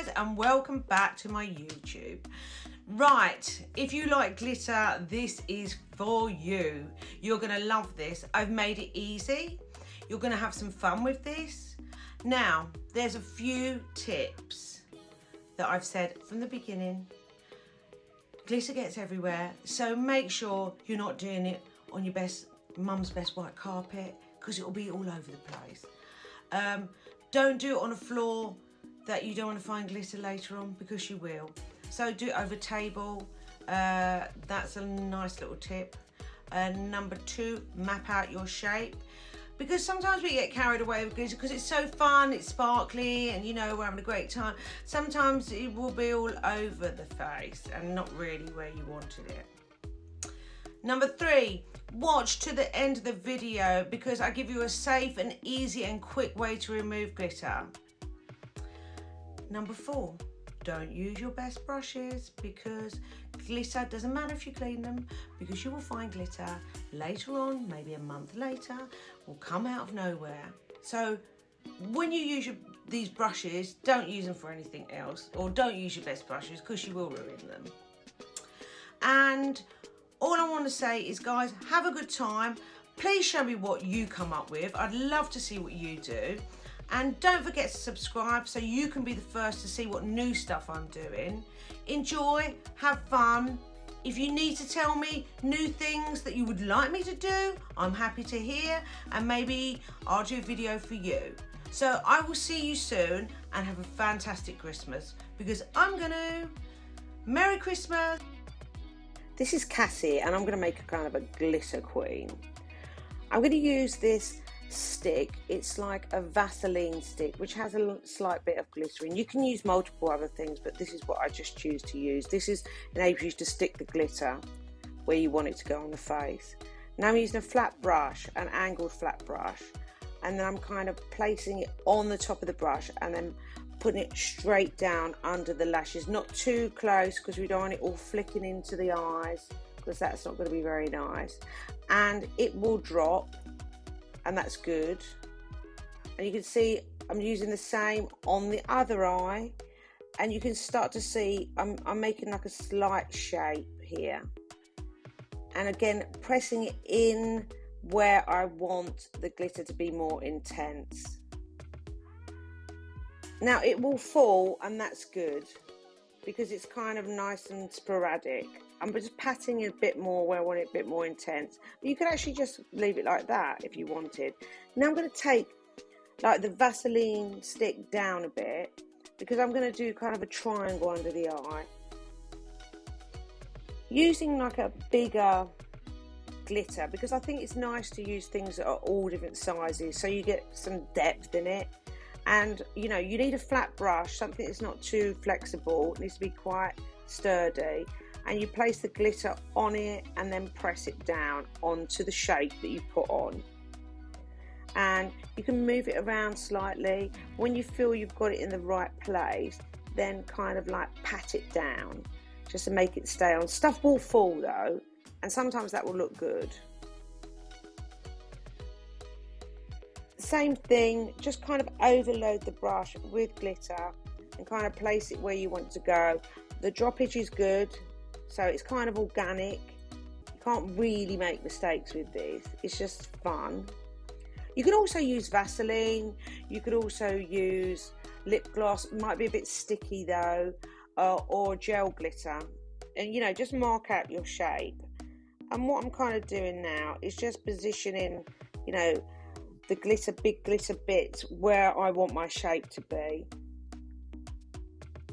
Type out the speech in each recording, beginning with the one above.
guys and welcome back to my YouTube. Right, if you like glitter, this is for you. You're gonna love this. I've made it easy. You're gonna have some fun with this. Now, there's a few tips that I've said from the beginning. Glitter gets everywhere, so make sure you're not doing it on your best mum's best white carpet because it will be all over the place. Um, don't do it on a floor that you don't want to find glitter later on because you will. So do it over table. Uh, that's a nice little tip. Uh, number two, map out your shape. Because sometimes we get carried away with glitter because it's so fun, it's sparkly, and you know, we're having a great time. Sometimes it will be all over the face and not really where you wanted it. Number three, watch to the end of the video because I give you a safe and easy and quick way to remove glitter. Number four, don't use your best brushes because glitter doesn't matter if you clean them because you will find glitter later on, maybe a month later, will come out of nowhere. So when you use your, these brushes, don't use them for anything else or don't use your best brushes because you will ruin them. And all I want to say is guys, have a good time. Please show me what you come up with. I'd love to see what you do. And don't forget to subscribe so you can be the first to see what new stuff I'm doing. Enjoy, have fun. If you need to tell me new things that you would like me to do, I'm happy to hear and maybe I'll do a video for you. So I will see you soon and have a fantastic Christmas because I'm gonna. Merry Christmas! This is Cassie and I'm gonna make a kind of a glitter queen. I'm gonna use this stick, it's like a Vaseline stick, which has a slight bit of glitter You can use multiple other things, but this is what I just choose to use. This is enables you to stick the glitter where you want it to go on the face. Now I'm using a flat brush, an angled flat brush, and then I'm kind of placing it on the top of the brush and then putting it straight down under the lashes, not too close because we don't want it all flicking into the eyes because that's not going to be very nice. And it will drop and that's good. And you can see I'm using the same on the other eye and you can start to see I'm, I'm making like a slight shape here. And again, pressing it in where I want the glitter to be more intense. Now it will fall and that's good because it's kind of nice and sporadic. I'm just patting it a bit more where I want it a bit more intense. But you could actually just leave it like that if you wanted. Now I'm going to take like the Vaseline stick down a bit because I'm going to do kind of a triangle under the eye. Using like a bigger glitter because I think it's nice to use things that are all different sizes so you get some depth in it and you know you need a flat brush something that's not too flexible it needs to be quite sturdy. And you place the glitter on it and then press it down onto the shape that you put on. And you can move it around slightly. When you feel you've got it in the right place then kind of like pat it down just to make it stay on. Stuff will fall though and sometimes that will look good same thing just kind of overload the brush with glitter and kind of place it where you want to go the droppage is good so it's kind of organic. You can't really make mistakes with this. It's just fun. You can also use Vaseline. You could also use lip gloss. It might be a bit sticky though, uh, or gel glitter. And you know, just mark out your shape. And what I'm kind of doing now is just positioning, you know, the glitter, big glitter bits where I want my shape to be.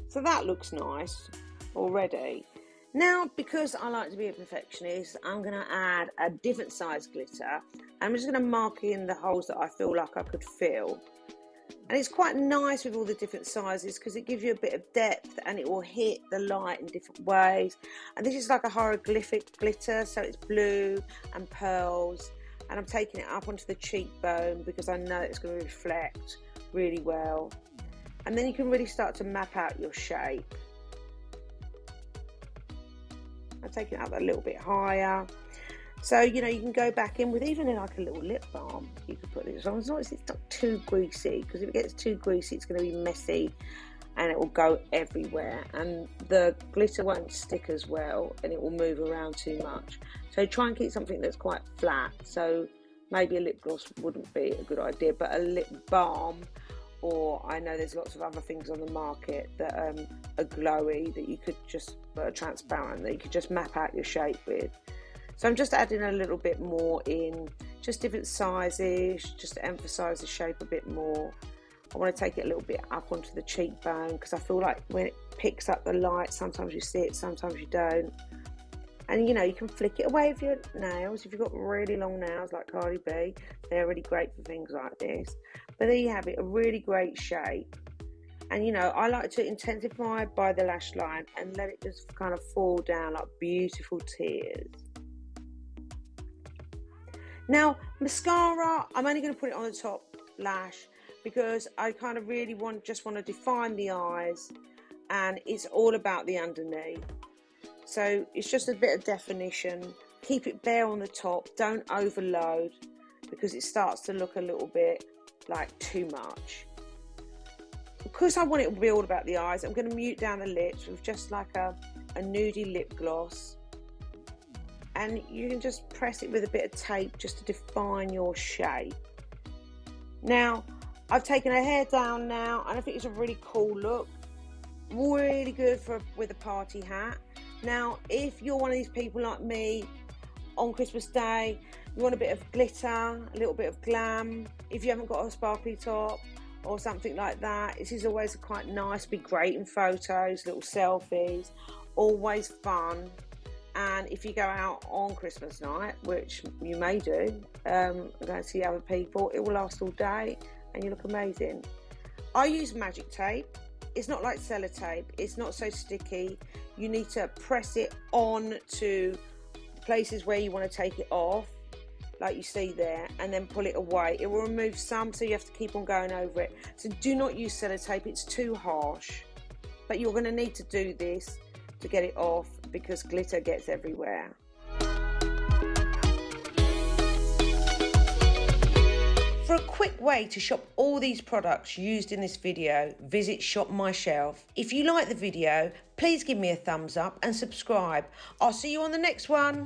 So that looks nice already. Now, because I like to be a perfectionist, I'm going to add a different size glitter. I'm just going to mark in the holes that I feel like I could fill. And it's quite nice with all the different sizes because it gives you a bit of depth and it will hit the light in different ways. And this is like a hieroglyphic glitter, so it's blue and pearls. And I'm taking it up onto the cheekbone because I know it's going to reflect really well. And then you can really start to map out your shape. I'm taking it up a little bit higher. So, you know, you can go back in with even like a little lip balm. You could put this on as long as it's not too greasy, because if it gets too greasy, it's going to be messy and it will go everywhere. And the glitter won't stick as well and it will move around too much. So try and keep something that's quite flat. So maybe a lip gloss wouldn't be a good idea but a lip balm or I know there's lots of other things on the market that um, are glowy that you could just uh, transparent that you could just map out your shape with. So I'm just adding a little bit more in just different sizes just to emphasize the shape a bit more I want to take it a little bit up onto the cheekbone because I feel like when it picks up the light, sometimes you see it, sometimes you don't. And you know, you can flick it away with your nails. If you've got really long nails like Cardi B, they're really great for things like this. But there you have it, a really great shape. And you know, I like to intensify by the lash line and let it just kind of fall down like beautiful tears. Now, mascara, I'm only going to put it on the top lash because I kind of really want just want to define the eyes and it's all about the underneath. So it's just a bit of definition. Keep it bare on the top, don't overload because it starts to look a little bit like too much. Because I want it to be all about the eyes, I'm going to mute down the lips with just like a, a nudie lip gloss. And you can just press it with a bit of tape just to define your shape. Now, I've taken her hair down now, and I think it's a really cool look. Really good for with a party hat. Now, if you're one of these people like me, on Christmas Day, you want a bit of glitter, a little bit of glam. If you haven't got a sparkly top or something like that, this is always quite nice. Be great in photos, little selfies. Always fun. And if you go out on Christmas night, which you may do, um, go and see other people, it will last all day and you look amazing. I use magic tape. It's not like sellotape. It's not so sticky. You need to press it on to places where you want to take it off, like you see there, and then pull it away. It will remove some, so you have to keep on going over it. So do not use sellotape. It's too harsh. But you're going to need to do this to get it off because glitter gets everywhere. For a quick way to shop all these products used in this video, visit Shop My Shelf. If you like the video, please give me a thumbs up and subscribe. I'll see you on the next one.